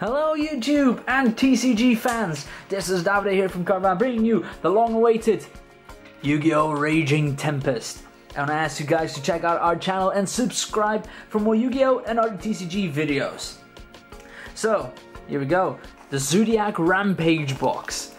Hello YouTube and TCG fans! This is Davide here from Cardbound bringing you the long-awaited Yu-Gi-Oh! Raging Tempest. I want to ask you guys to check out our channel and subscribe for more Yu-Gi-Oh! and other TCG videos. So, here we go. The Zodiac Rampage box.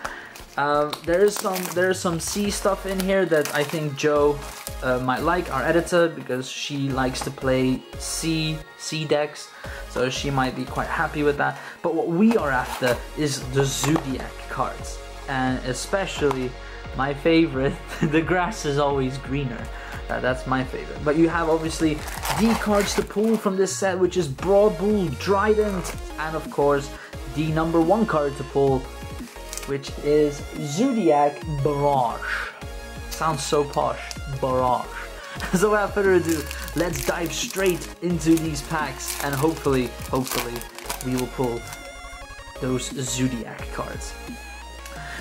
Uh, there's some there's some C stuff in here that I think Joe uh, might like, our editor, because she likes to play C C decks, so she might be quite happy with that. But what we are after is the Zodiac cards, and especially my favorite, the grass is always greener. Uh, that's my favorite. But you have obviously D cards to pull from this set, which is Broadbull, Trident, and of course the number one card to pull, which is Zodiac Barrage. Sounds so posh, Barrage. so without further ado, let's dive straight into these packs and hopefully, hopefully, we will pull those Zodiac cards.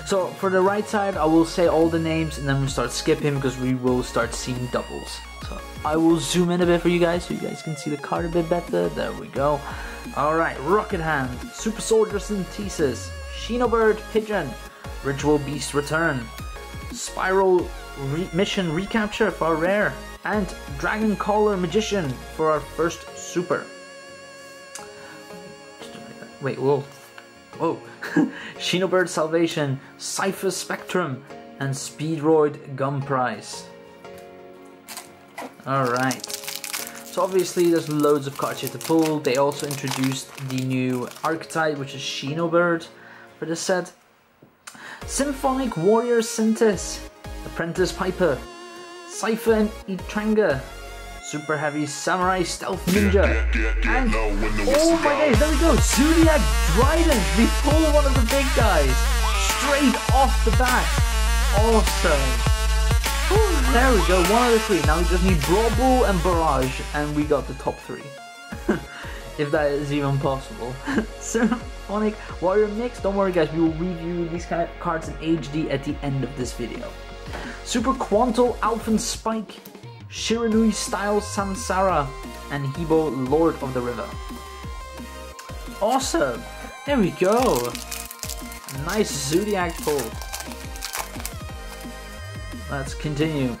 So for the right side, I will say all the names and then we start skipping because we will start seeing doubles. So I will zoom in a bit for you guys so you guys can see the card a bit better. There we go. Alright, Rocket Hand, Super Soldier Synthesis, Shinobird Pigeon, Ritual Beast Return, Spiral Re Mission Recapture for rare, and Dragon Caller Magician for our first super. Wait, whoa. Whoa. Shinobird Salvation, Cipher Spectrum, and Speedroid Gum Prize. Alright. So obviously there's loads of cards here to pull. They also introduced the new archetype, which is Shinobird for this set. Symphonic Warrior Synthes, Apprentice Piper, Cipher and Etranger, Super Heavy Samurai Stealth Ninja, and oh my days, there we go, Zodiac Drident—we pull one of the big guys straight off the bat. Awesome. There we go, one of the three. Now we just need Brawl and Barrage, and we got the top three. if that is even possible. Symphonic Warrior Miccs, don't worry guys, we will review these kind of cards in HD at the end of this video. Super Quantal Alphan Spike, Shiranui Style Samsara, and Hebo Lord of the River. Awesome! There we go! Nice Zodiac pull. Let's continue.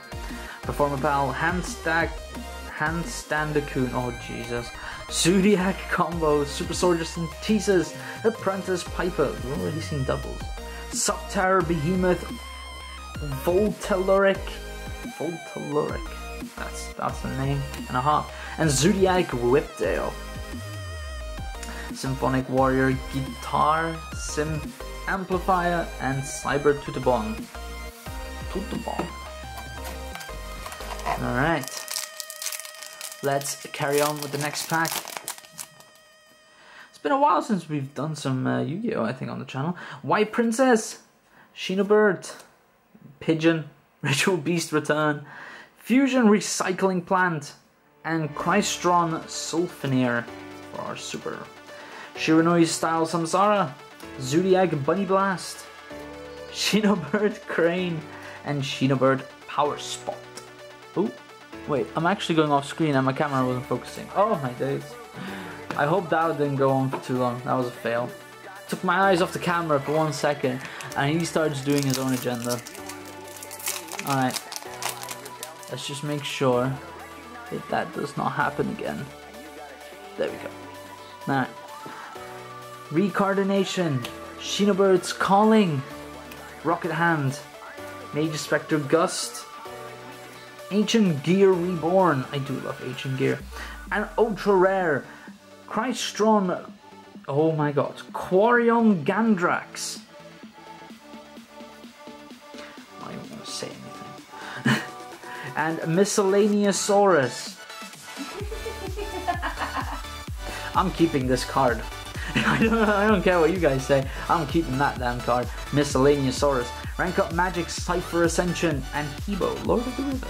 Performapal, Hand Stack, Handstandacoon, oh Jesus. Zodiac Combo, Super Soldier Synthesis, Apprentice Piper, we're already seeing doubles. Subterror Behemoth, Voltelluric, Voltelluric, that's, that's a name and a half. And Zodiac Whiptail. Symphonic Warrior Guitar, Symph Amplifire, and Cyber Tutubon. Tutubon. Alright. Let's carry on with the next pack. It's been a while since we've done some uh, Yu-Gi-Oh! I think on the channel. White Princess, Shinobird, Pigeon, Ritual Beast Return, Fusion Recycling Plant, and Crystron Sulfefnir for our super. Shiranui Style Samsara, Zodiac Bunny Blast, Shinobird Crane, and Shinobird Power Spot. Oh, wait, I'm actually going off screen and my camera wasn't focusing. Oh my days. I hope that didn't go on for too long. That was a fail. Took my eyes off the camera for one second and he starts doing his own agenda. Alright. Let's just make sure that that does not happen again. There we go. Alright. Recardination. Shinobird's Calling. Rocket Hand. Majespecter Gust. Ancient Gear Reborn. I do love Ancient Gear. And Ultra Rare. Crystron. Oh my god. Quariongandrax. And Miscellaneousaurus. I'm keeping this card. I don't, I don't care what you guys say. I'm keeping that damn card. Miscellaneousaurus. Rank up Magic Cipher Ascension and Hebo, Lord of the River.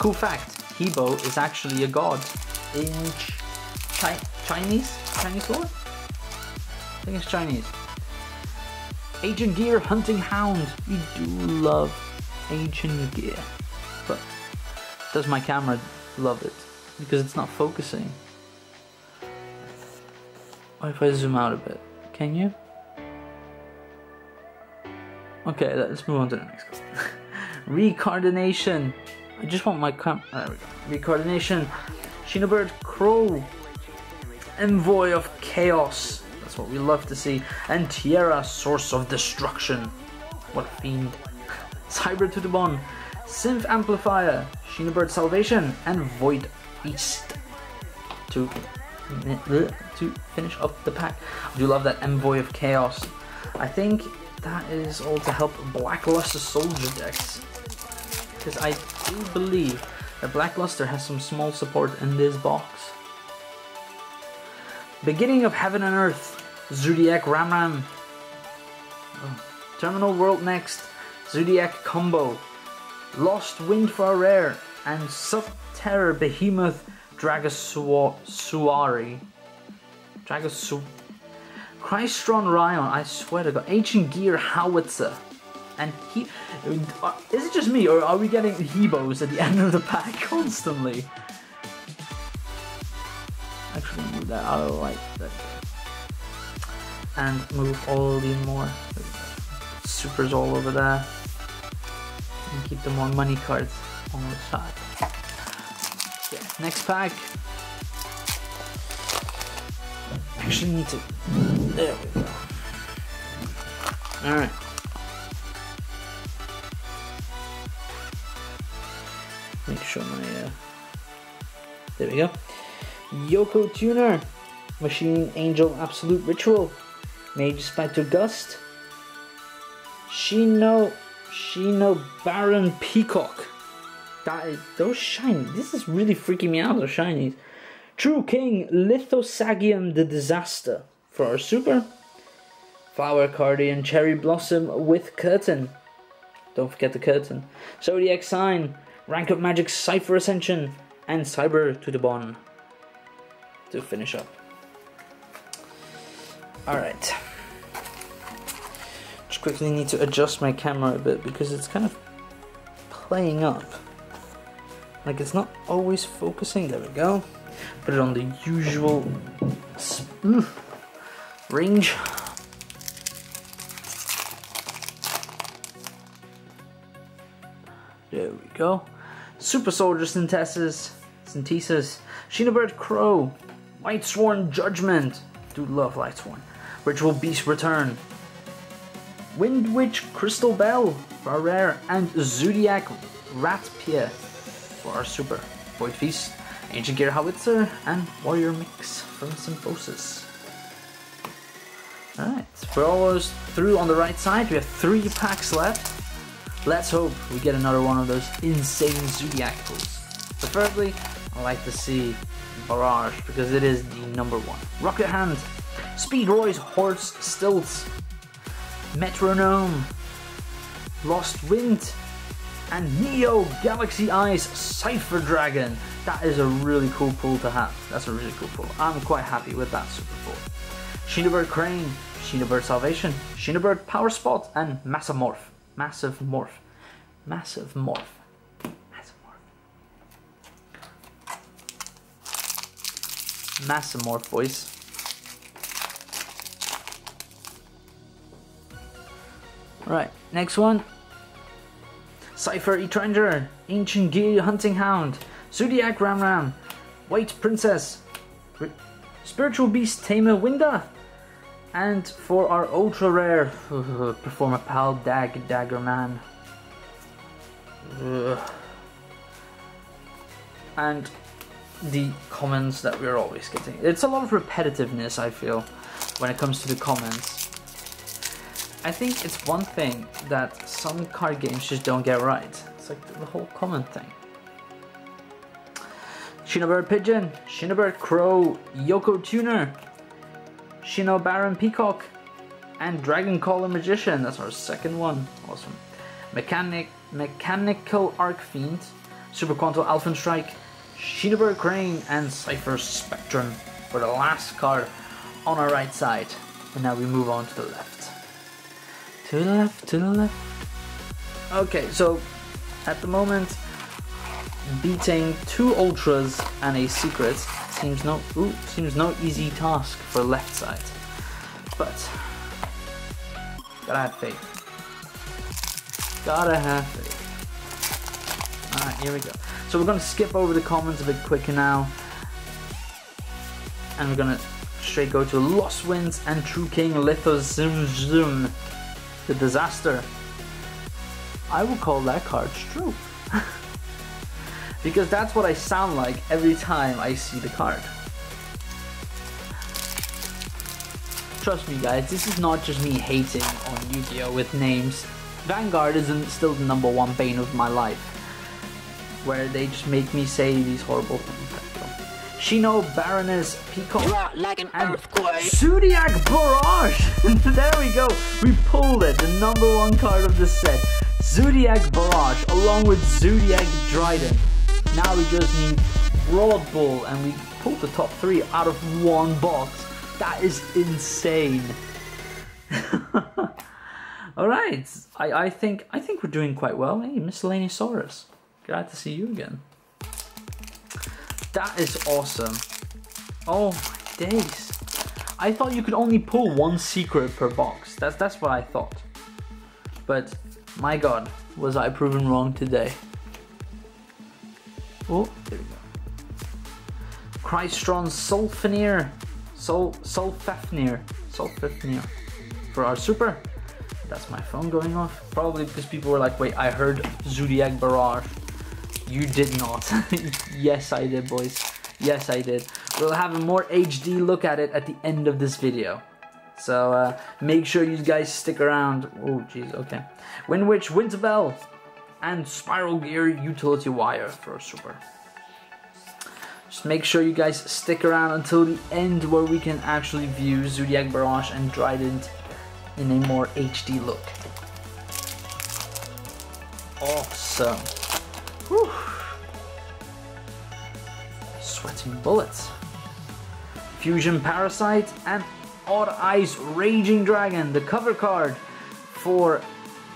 Cool fact, Hebo is actually a god in Chi Chinese? Chinese lore? I think it's Chinese. Ancient Gear Hunting Hound. We do love Ancient Gear. But does my camera love it? Because it's not focusing. What if I zoom out a bit? Can you? Okay, let's move on to the next question. Recardination. I just want my cam. Oh, there we go. Recardination. Shinobird Crow. Envoy of Chaos. That's what we love to see. And Tierra, Source of Destruction. What a fiend. Cyber to the Bone. Symph Amplifire. Shinobird Salvation. And Void Feast. To, to finish up the pack. I do love that Envoy of Chaos. I think that is all to help Blackluster Soldier decks. Because I do believe that Blackluster has some small support in this box. Beginning of Heaven and Earth, Zodiac Ramram. Oh. Terminal World Next, Zoodiac Combo, Lost Wind for a Rare, and Subterror Behemoth Dragossuary. Dragasu Crystron Ryon, I swear to god. Ancient Gear Howitzer. And he. Uh, is it just me, or are we getting Hebos at the end of the pack constantly? Actually, move that out of the light. And move all the more supers all over there. And keep the more money cards on the side. Okay, next pack. Actually, need to there we go. Alright. Make sure my, uh, there we go. Yoko Tuner, Machine Angel Absolute Ritual, Majespecter Gust, Shino, Shino Baron Peacock. That is, those shiny, this is really freaking me out, those shinies. True King, Lithosagym the Disaster for our super. Flower Cardian Cherry Blossom with Curtain. Don't forget the curtain. Zodiac Sign, Rank of Magic Cipher Ascension, and Cyber Tutubon to finish up. Alright. Quickly need to adjust my camera a bit because it's kind of playing up. Like it's not always focusing. There we go. Put it on the usual range. There we go. Super Soldier Synthesis, Synthesis, Shinobird Crow, White Sworn Judgment, do love White Sworn, Ritual Beast Return, Windwitch Crystal Bell for our rare, and Zoodiac Ratpier for our super. Void Feast, Ancient Gear Howitzer, and Warrior Miccs from Symbiosis. Alright, we're almost through on the right side. We have three packs left. Let's hope we get another one of those insane Zoodiac pulls. Preferably, I like to see Barrage because it is the number one. Rocket Hand, Speedroid Horse Stilts, Metronome, Lost Wind, and Neo Galaxy Eyes Cipher Dragon. That is a really cool pull to have. That's a really cool pull. I'm quite happy with that super pull. Shinobird Crane, Shinobird Salvation, Shinobird Power Spot, and Massive Morph. Massive Morph. Massive Morph. Massive Morph. Massive boys. Right, next one. Cipher Etranger, Ancient Gear Hunting Hound, Zoodiac Ram Ram, White Princess, Spiritual Beast Tamer Winda, and for our ultra rare, Performapal Dag Dagger Man. And the comments that we're always getting. It's a lot of repetitiveness, I feel, when it comes to the comments. I think it's one thing that some card games just don't get right. It's like the whole common thing. Shinobird Pigeon, Shinobird Crow, Yoko Tuner, Shinobaron Peacock, and Dragon Caller Magician. That's our second one. Awesome. Mechanic, Mechanical Arc Fiend, Super Quanto Alphan Strike, Shinobird Crane, and Cipher Spectrum for the last card on our right side. And now we move on to the left. To the left, to the left. Okay, so at the moment, beating two ultras and a secret seems no ooh, seems no easy task for left side. But gotta have faith. Gotta have faith. Alright, here we go. So we're gonna skip over the comments a bit quicker now. And we're gonna straight go to Lost Winds and True King Lithos The Disaster. I will call that card true. because that's what I sound like every time I see the card. Trust me guys, this is not just me hating on Yu-Gi-Oh! with names. Vanguard isn't still the number one bane of my life. Where they just make me say these horrible things. Shino, Baroness, Peacock, like an and earthquake. Zodiac Barrage! there we go, we pulled it, the number one card of the set. Zodiac Barrage, along with Zodiac Drident. Now we just need Broadbull, and we pulled the top three out of one box. That is insane. All right, I, I think I think we're doing quite well. Hey, Miscellaneousaurus, glad to see you again. That is awesome. Oh my days! I thought you could only pull one secret per box. That's that's what I thought. But my God, was I proven wrong today? Oh, there we go. Crystron Sulfefnir. Sol Sulfafnir. Sulfafnir. For our super. That's my phone going off. Probably because people were like, wait, I heard Zodiac Barrage. You did not. yes, I did, boys. Yes, I did. We'll have a more HD look at it at the end of this video. So uh, make sure you guys stick around. Oh, jeez, okay. Windwitch, Winterbell, and Spiral Gear Utility Wire for a super. Just make sure you guys stick around until the end where we can actually view Zodiac Barrage and Trident in a more HD look. Awesome. Sweating bullets. Fusion Parasite and Odd Eyes Raging Dragon, the cover card for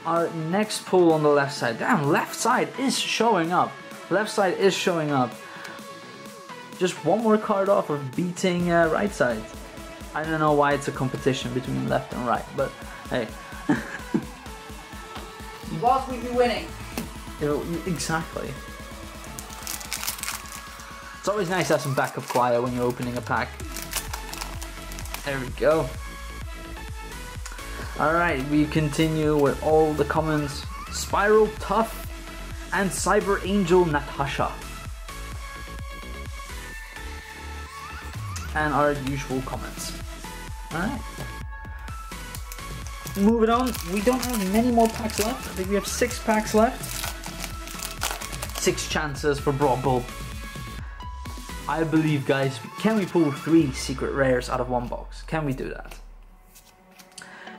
our next pull on the left side. Damn, left side is showing up. Left side is showing up. Just one more card off of beating uh, right side. I don't know why it's a competition between left and right, but hey. Boss, we be winning. exactly. It's always nice to have some backup choir when you're opening a pack. There we go. Alright, we continue with all the comments. Spiral Tough and Cyber Angel Natasha. And our usual comments. Alright. Moving on, we don't have many more packs left. I think we have six packs left. Six chances for Broad. I believe, guys, can we pull three secret rares out of one box? Can we do that?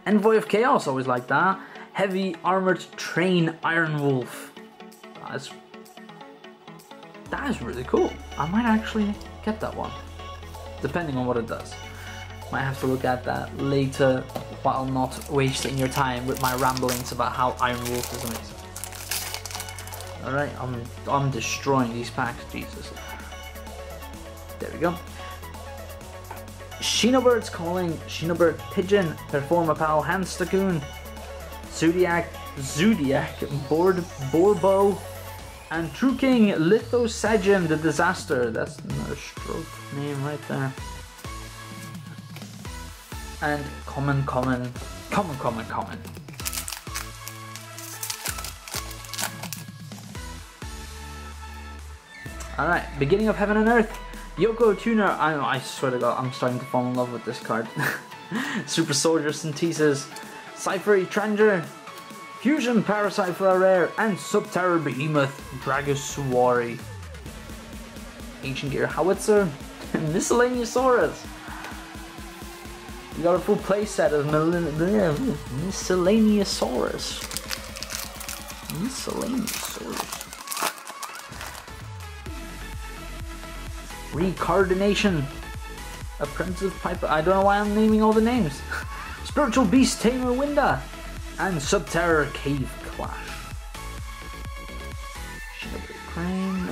Envoy of Chaos, always like that. Heavy Armored Train Iron Wolf. That's, that is really cool. I might actually get that one, depending on what it does. Might have to look at that later while not wasting your time with my ramblings about how Iron Wolf is amazing. Alright, I'm, I'm destroying these packs, Jesus. There we go. Shinobird's calling, Shinobird Pigeon, Performapal, Handstacoon, Zodiac, Zodiac, Board, Borbo, and True King, Lithosagym, the Disaster. That's another stroke name right there. And common, common, common, common, common. Alright, beginning of Heaven and Earth. Yoko Tuner, I, I swear to god, I'm starting to fall in love with this card. Super Soldier Synthesis, Cipher Etranger, Fusion Parasite for a rare, and Subterror Behemoth Dragossuary. Ancient Gear Howitzer, and Miscellaneousaurus. We got a full playset of Miscellaneousaurus. Miscellaneousaurus. Recardination. Apprentice Piper. I don't know why I'm naming all the names. Spiritual Beast Tamer Winda. And Subterror Cave Clash. Crane.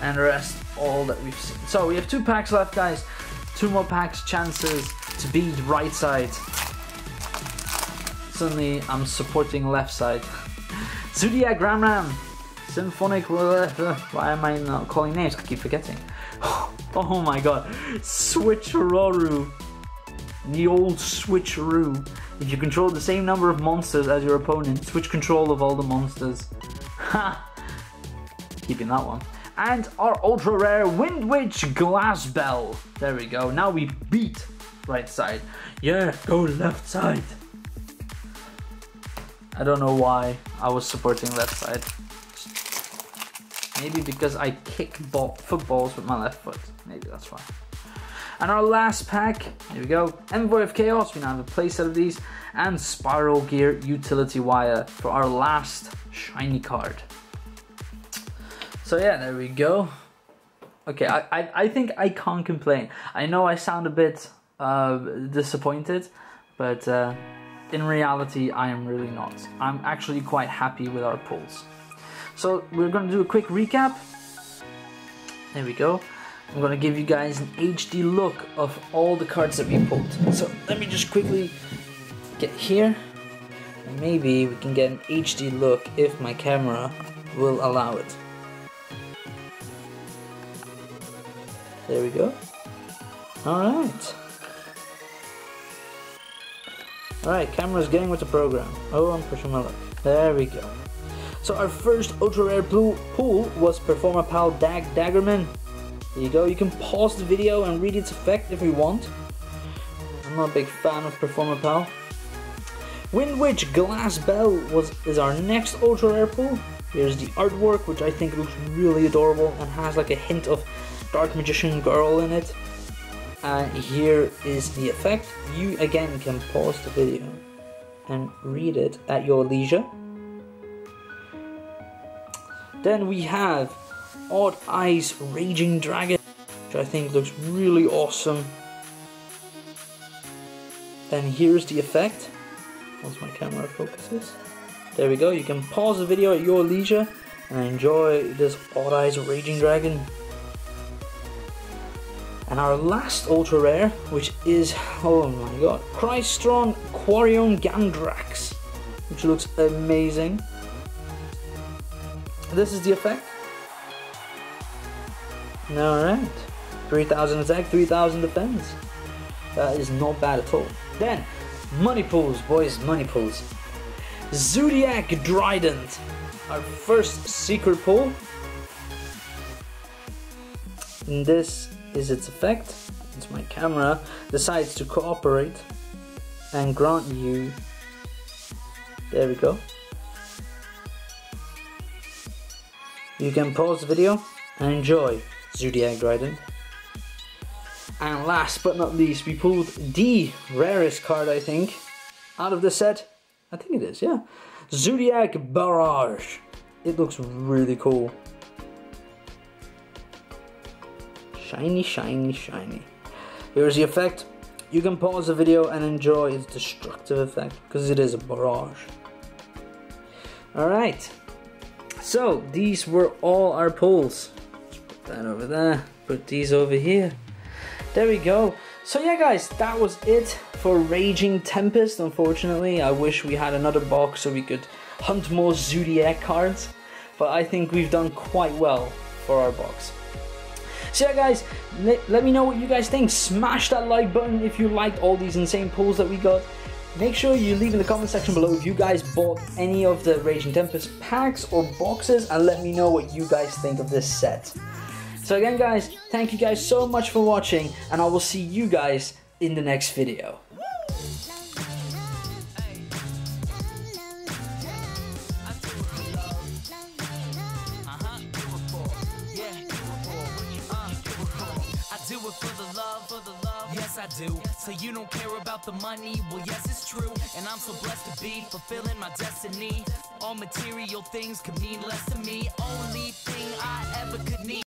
And rest all that we've seen. So we have two packs left, guys. Two more packs, chances to beat right side. Suddenly, I'm supporting left side. Zodiac Ram Ram. Symphonic. Why am I not calling names? I keep forgetting. Oh my god. Switcheroo. The old switcheroo. If you control the same number of monsters as your opponent, switch control of all the monsters. Ha! Keeping that one. And our ultra rare Windwitch Glass Bell. There we go. Now we beat right side. Yeah, go left side. I don't know why I was supporting left side. Maybe because I kick ball, footballs with my left foot. Maybe that's why. And our last pack, here we go. Envoy of Chaos, we now have a playset of these. And Spiral Gear Utility Wire for our last shiny card. So yeah, there we go. Okay, I, I, I think I can't complain. I know I sound a bit uh, disappointed, but uh, in reality, I am really not. I'm actually quite happy with our pulls. So we're gonna do a quick recap. There we go. I'm gonna give you guys an HD look of all the cards that we pulled. So let me just quickly get here. Maybe we can get an HD look if my camera will allow it. There we go. Alright. Alright, camera's getting with the program. Oh, I'm pushing my luck. There we go. So our first ultra rare pool, pool was Performapal Dag Daggerman. There you go. You can pause the video and read its effect if you want. I'm not a big fan of performer pal. Windwitch Glass Bell was is our next ultra rare pool. Here's the artwork, which I think looks really adorable and has like a hint of Dark Magician Girl in it. And here is the effect. You again can pause the video and read it at your leisure. Then we have Odd Eyes Raging Dragon, which I think looks really awesome. And here's the effect. Once my camera focuses. There we go, you can pause the video at your leisure and enjoy this Odd Eyes Raging Dragon. And our last ultra rare, which is, oh my god, Crystron Quariongandrax, which looks amazing. This is the effect. Alright. 3000 attack, 3000 defense. That is not bad at all. Then, money pools, boys, money pools. Zodiac Drident, our first secret pool. And this is its effect. It's my camera decides to cooperate and grant you. There we go. You can pause the video and enjoy Zodiac Drident. And last but not least, we pulled the rarest card, I think, out of the set. I think it is, yeah. Zodiac Barrage. It looks really cool. Shiny, shiny, shiny. Here's the effect. You can pause the video and enjoy its destructive effect because it is a barrage. Alright, so these were all our pulls. Put that over there, put these over here. There we go. So yeah guys, that was it for Raging Tempest. Unfortunately, I wish we had another box so we could hunt more Zodiac cards. But I think we've done quite well for our box. So yeah guys, let, let me know what you guys think. Smash that like button if you liked all these insane pulls that we got. Make sure you leave in the comment section below if you guys bought any of the Raging Tempest packs or boxes and let me know what you guys think of this set. So again guys, thank you guys so much for watching and I will see you guys in the next video. I do. So you don't care about the money? Well, yes, it's true. And I'm so blessed to be fulfilling my destiny. All material things could mean less to me. Only thing I ever could need.